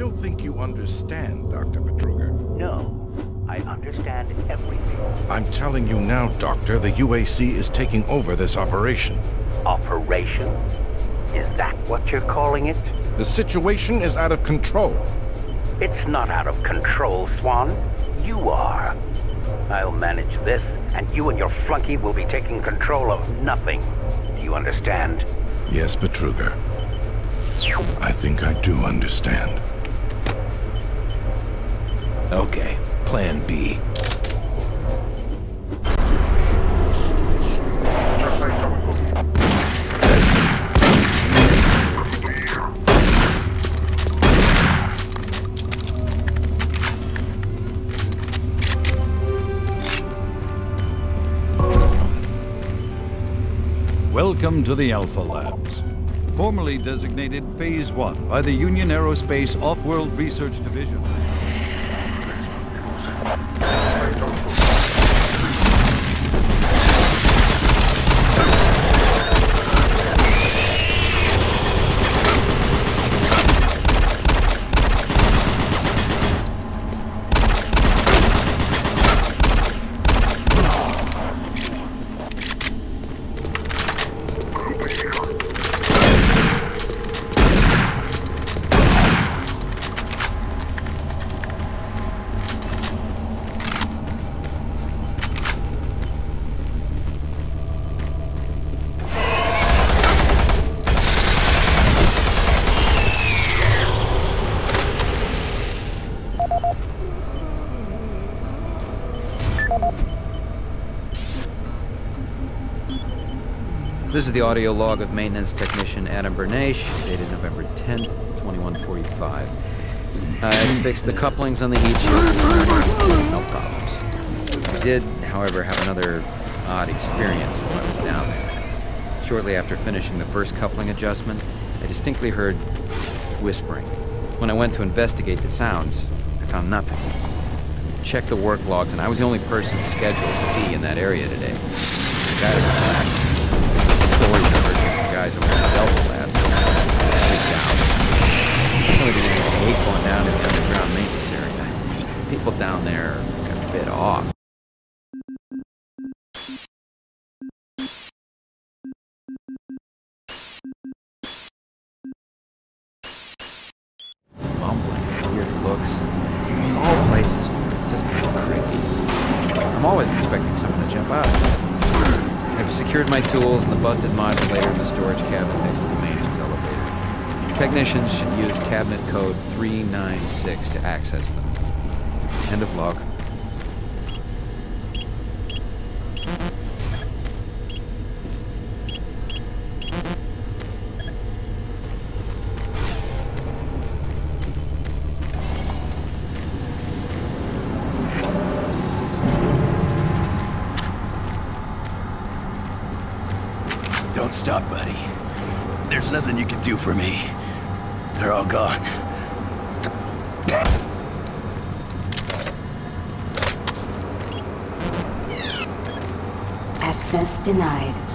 don't think you understand, Dr. Betruger. No, I understand everything. I'm telling you now, Doctor, the UAC is taking over this operation. Operation? Is that what you're calling it? The situation is out of control. It's not out of control, Swan. You are. I'll manage this, and you and your flunky will be taking control of nothing. Do you understand? Yes, Betruger. I think I do understand. Okay, plan B. Welcome to the Alpha Labs, formerly designated Phase 1 by the Union Aerospace Off-World Research Division. This is the audio log of maintenance technician Adam Berneche, dated November 10th, 2145. I fixed the couplings on the heat. No problems. I did, however, have another odd experience while I was down there. Shortly after finishing the first coupling adjustment, I distinctly heard whispering. When I went to investigate the sounds, I found nothing. I Checked the work logs, and I was the only person scheduled to be in that area today was stories I heard from the guys over at the Delta Lab. Freaked out. I really didn't even hate going down to the underground maintenance area. People down there got a bit off. Mumbling, weird looks. All places, just creepy. I'm always expecting someone to jump out. I've secured my tools and the busted modulator in the storage cabinet next to the maintenance elevator. Technicians should use cabinet code 396 to access them. End of log. Don't stop, buddy. There's nothing you can do for me. They're all gone. Access denied.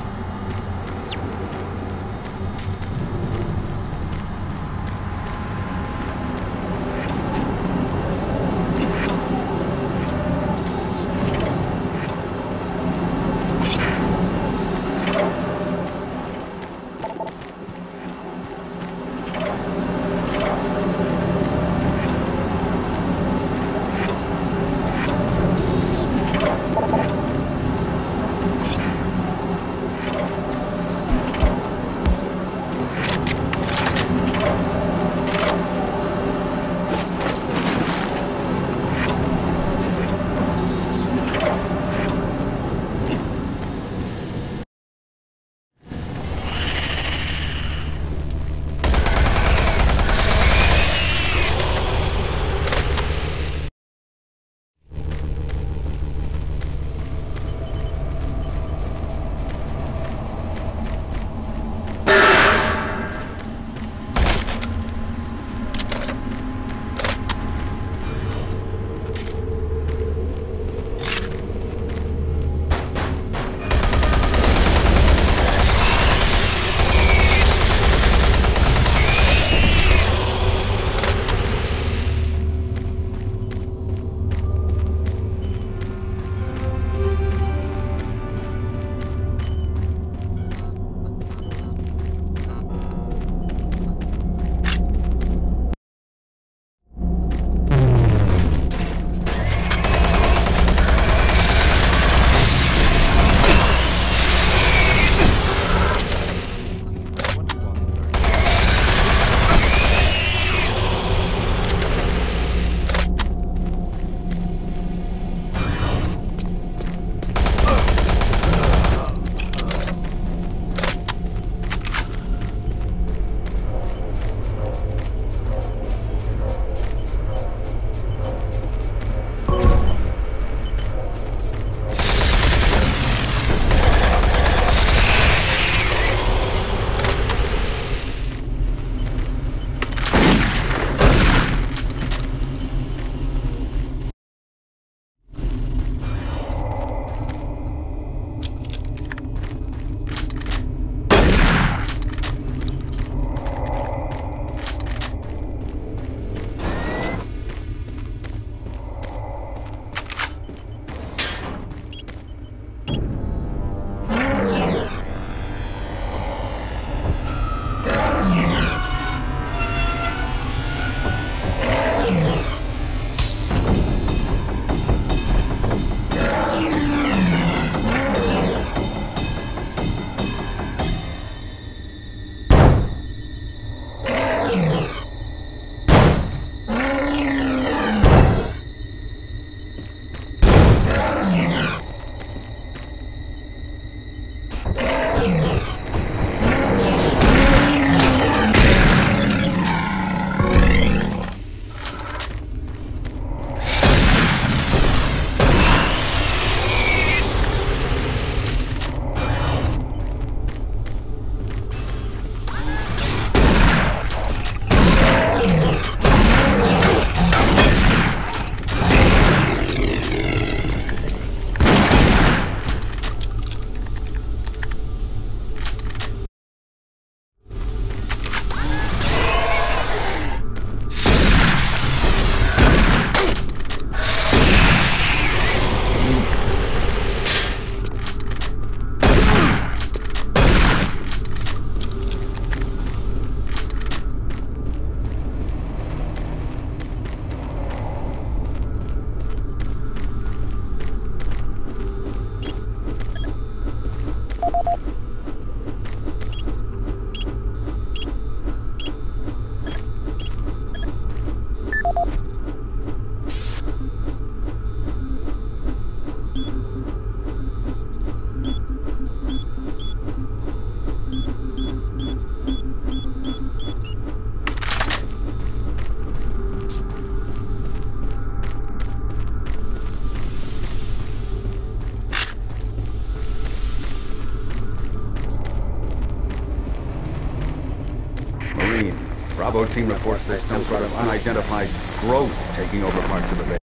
Team reports there's some sort of unidentified growth taking over parts of the base.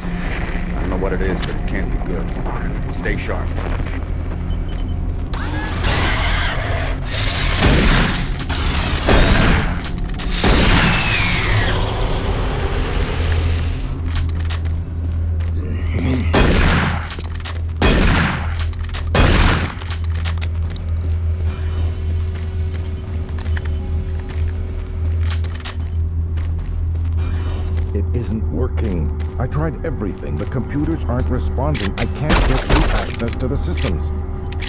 I don't know what it is, but it can't be good. Stay sharp. I tried everything. The computers aren't responding. I can't get you access to the systems.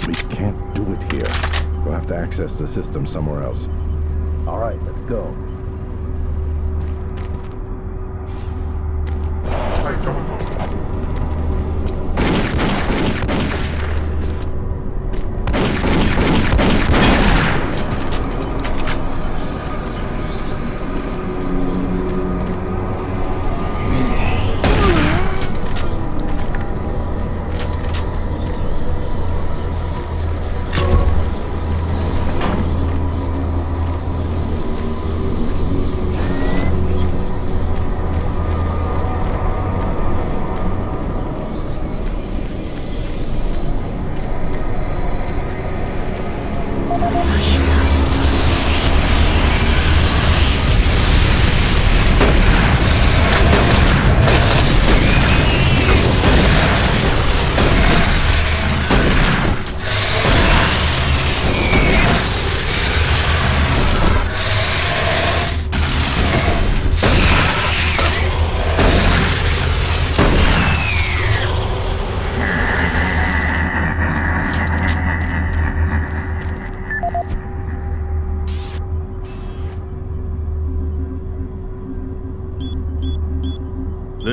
We can't do it here. We'll have to access the system somewhere else. All right, let's go.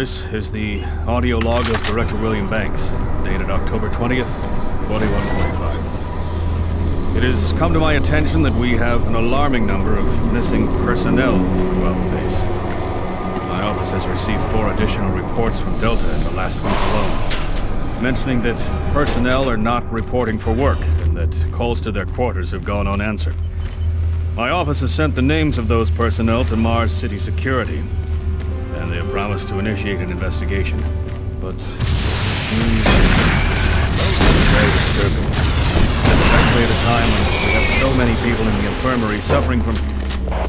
This is the audio log of Director William Banks, dated October 20th, 2145. It has come to my attention that we have an alarming number of missing personnel throughout the base. My office has received four additional reports from Delta in the last week alone, mentioning that personnel are not reporting for work and that calls to their quarters have gone unanswered. My office has sent the names of those personnel to Mars City Security, promised to initiate an investigation. But this news is very disturbing, especially at a time when we have so many people in the infirmary suffering from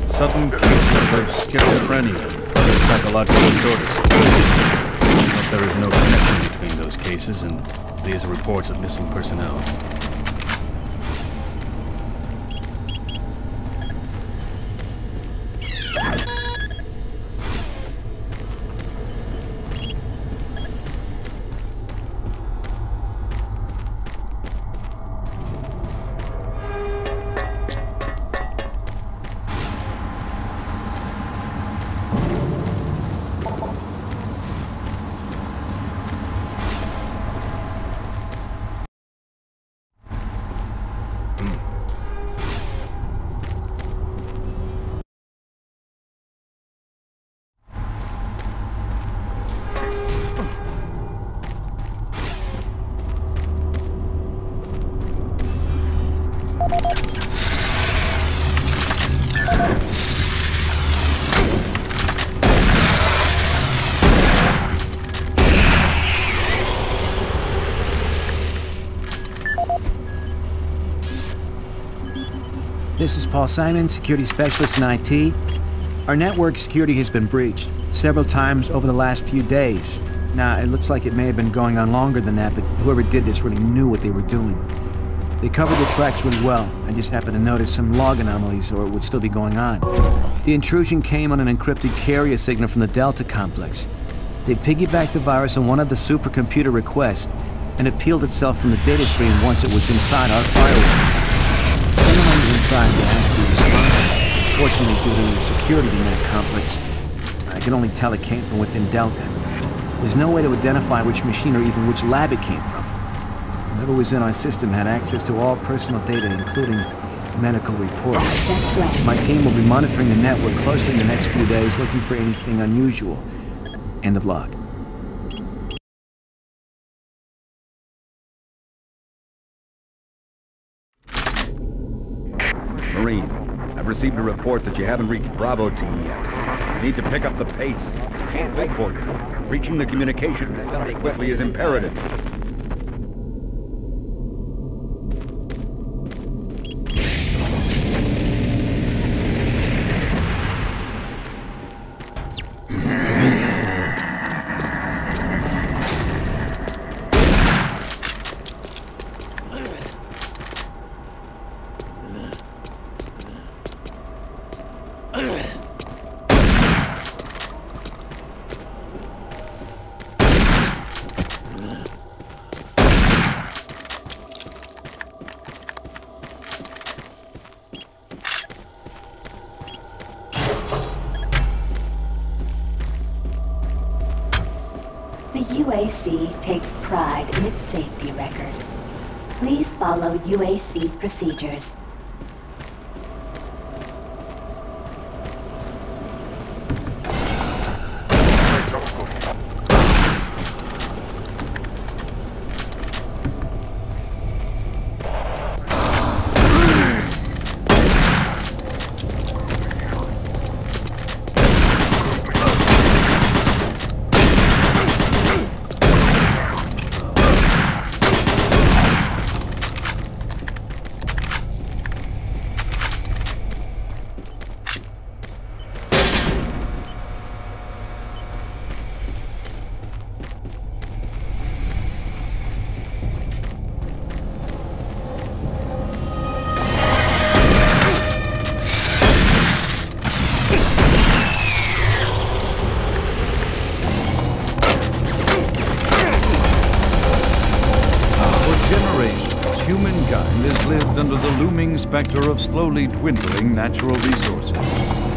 sudden cases of schizophrenia and other psychological disorders. But there is no connection between those cases and these reports of missing personnel. This is Paul Simon, security specialist in IT. Our network security has been breached several times over the last few days. Now, it looks like it may have been going on longer than that, but whoever did this really knew what they were doing. They covered the tracks really well. I just happened to notice some log anomalies, or it would still be going on. The intrusion came on an encrypted carrier signal from the Delta complex. They piggybacked the virus on one of the supercomputer requests, and it peeled itself from the data stream once it was inside our firewall. To ask to respond. Fortunately, due to the security in that complex, I can only tell it came from within Delta. There's no way to identify which machine or even which lab it came from. Whoever was in our system had access to all personal data, including medical reports. My team will be monitoring the network closely in the next few days, looking for anything unusual. End of log. I've received a report that you haven't reached Bravo team yet. You need to pick up the pace. Can't wait for you. Reaching the communication facility quickly is imperative. UAC takes pride in its safety record. Please follow UAC procedures. Of slowly dwindling natural resources.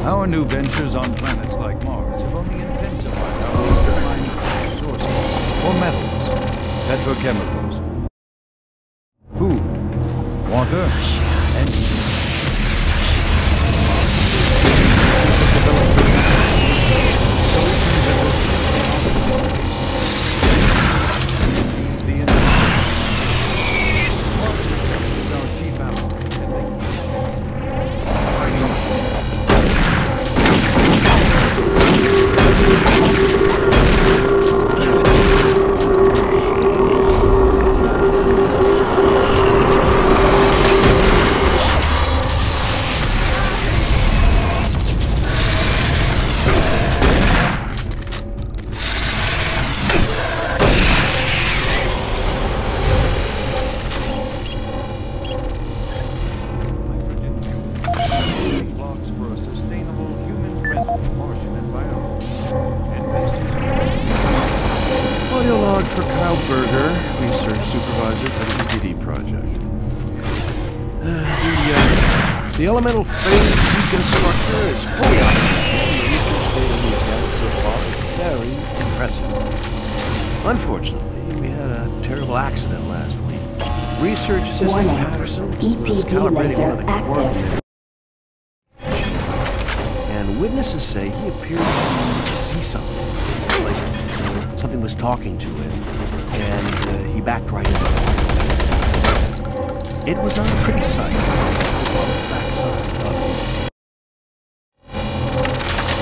Our new ventures on planets like Mars have only intensified our need to find sources for metals, petrochemicals, something was talking to him, and uh, he backed right into it. Was not a pretty sight.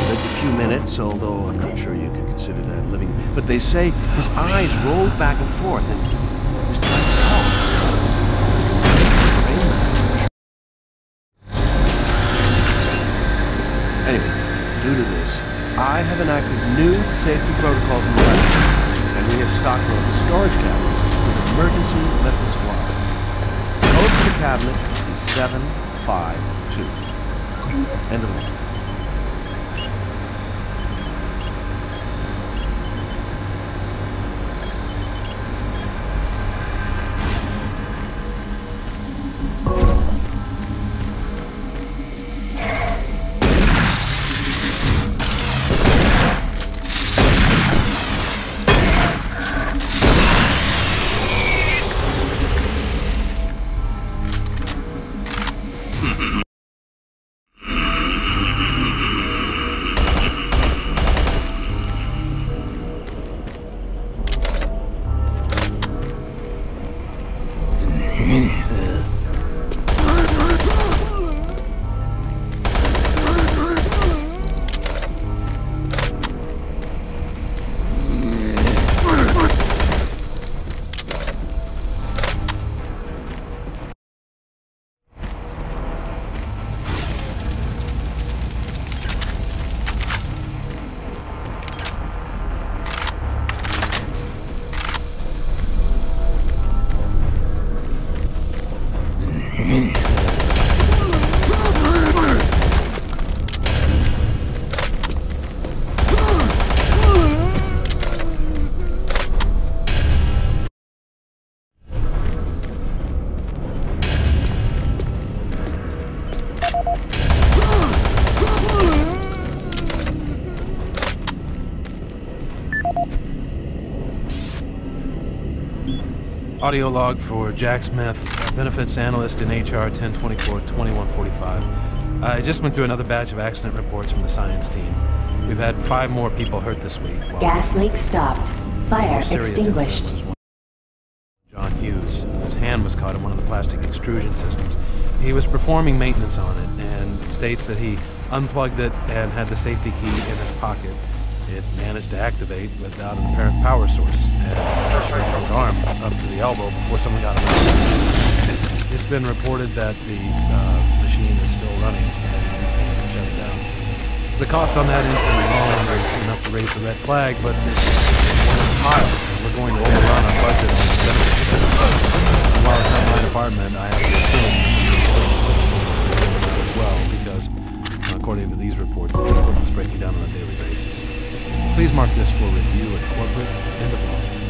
Lived a few minutes, although I'm not sure you could consider that living. But they say his eyes rolled back and forth, and was trying I have enacted new safety protocols in the lab, and we have of the storage cabinets with emergency medical supplies. Code for the cabinet is 752. End of log. Audio log for Jack Smith, benefits analyst in HR 1024-2145. I just went through another batch of accident reports from the science team. We've had five more people hurt this week. Gas leak stopped. Fire extinguished. incident was one- John Hughes, whose hand was caught in one of the plastic extrusion systems. He was performing maintenance on it and states that he unplugged it and had the safety key in his pocket. It managed to activate without an apparent power source and his arm up to the elbow before someone got him. It's been reported that the uh, machine is still running and shut it down. The cost on that incident alone is enough to raise the red flag, but it's it's high. We're going to overrun our budget on benefit. While it's not my department, I have to assume that as well, because according to these reports, the equipment's breaking down on a daily basis. Please mark this for review at corporate end of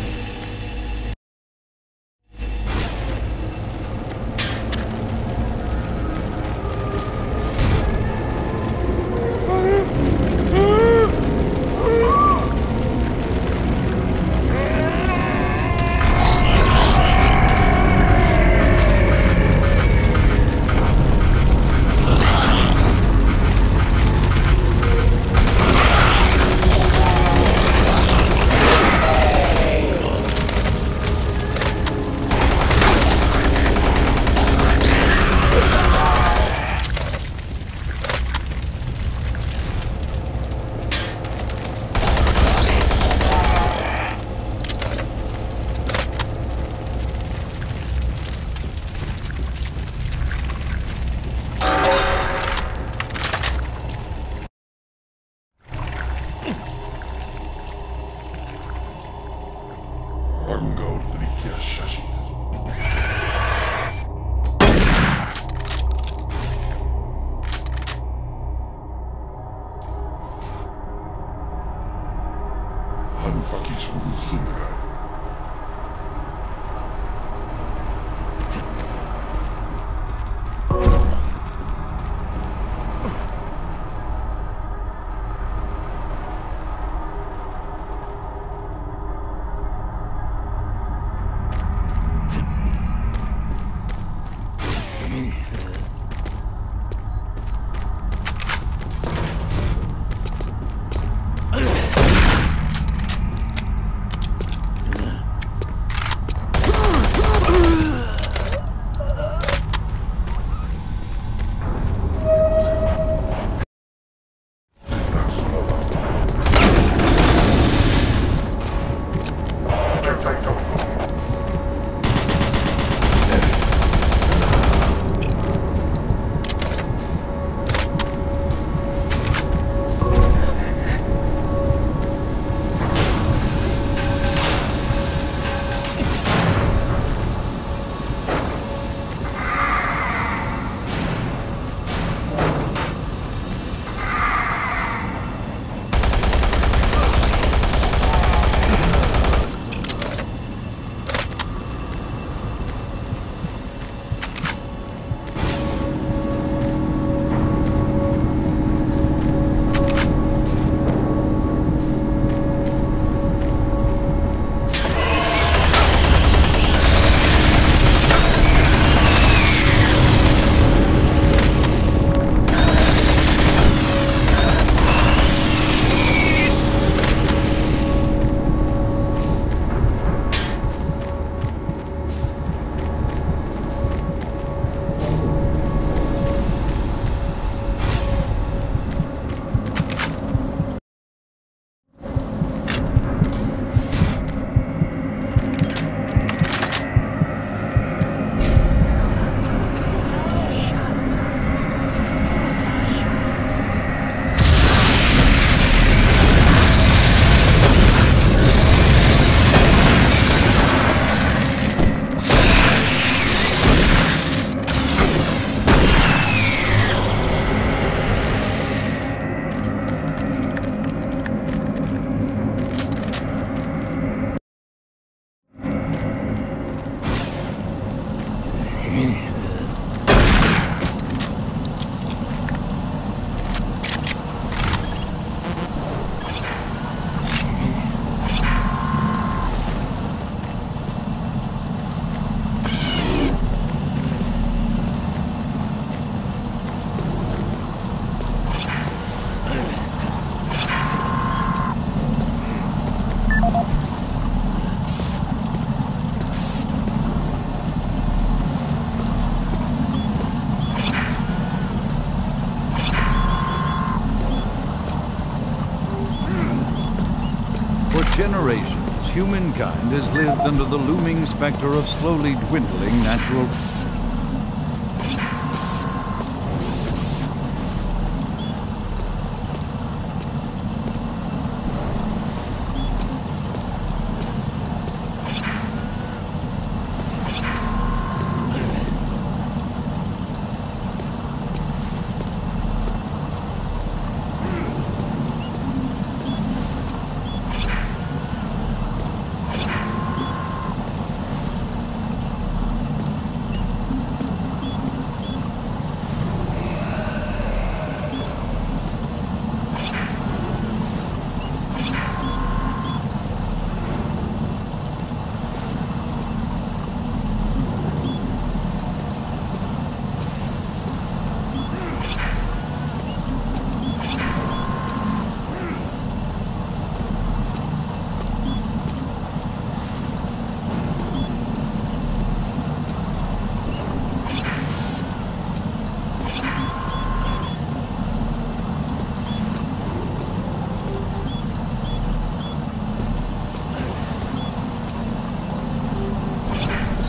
generations, humankind has lived under the looming specter of slowly dwindling natural...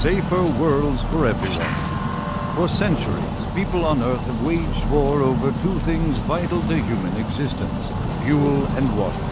Safer worlds for everyone. For centuries, people on Earth have waged war over two things vital to human existence, fuel and water.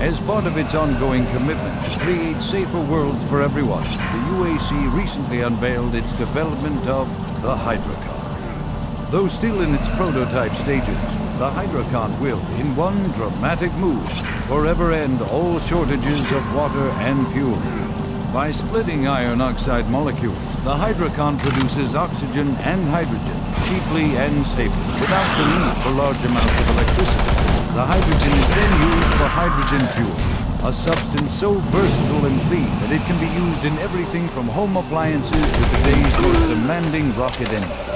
As part of its ongoing commitment to create safer worlds for everyone, the UAC recently unveiled its development of the Hydrocon. Though still in its prototype stages, the Hydrocon will, in one dramatic move, forever end all shortages of water and fuel. By splitting iron oxide molecules, the Hydrocon produces oxygen and hydrogen cheaply and safely, without the need for large amounts of electricity. The hydrogen is then used for hydrogen fuel, a substance so versatile and clean that it can be used in everything from home appliances to today's most demanding rocket engines.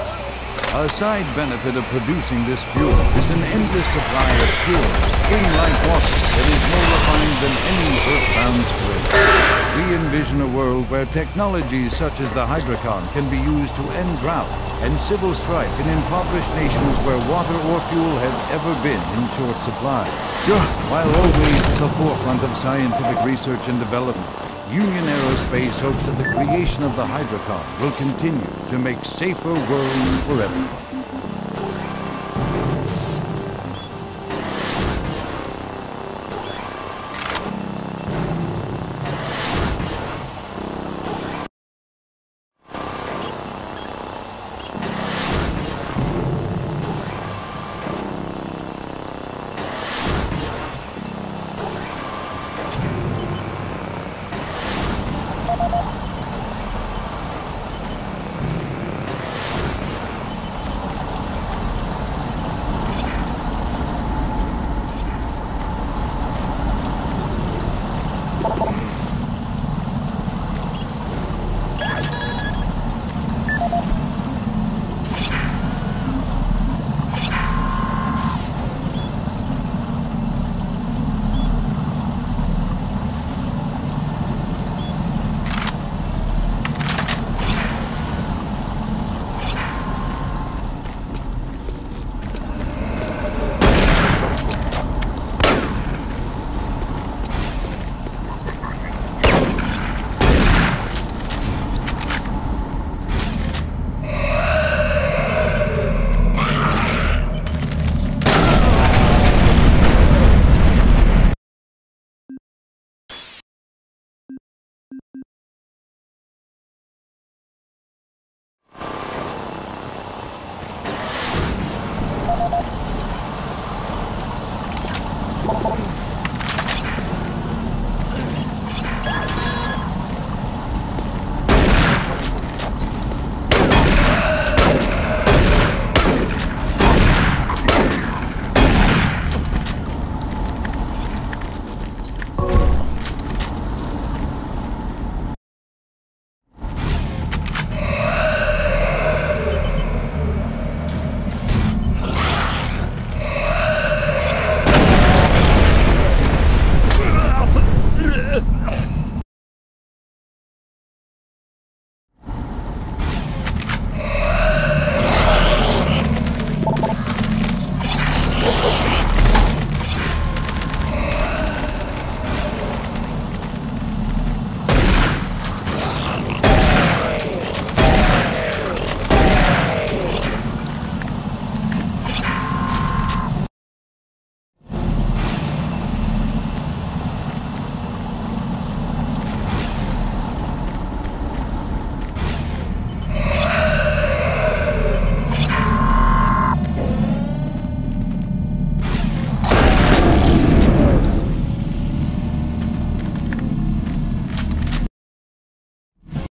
A side benefit of producing this fuel is an endless supply of pure, spring-like water that is more refined than any earthbound spring. We envision a world where technologies such as the Hydrocon can be used to end drought and civil strife in impoverished nations where water or fuel have ever been in short supply. While always at the forefront of scientific research and development, Union Aerospace hopes that the creation of the Hydrocon will continue to make safer worlds for everyone.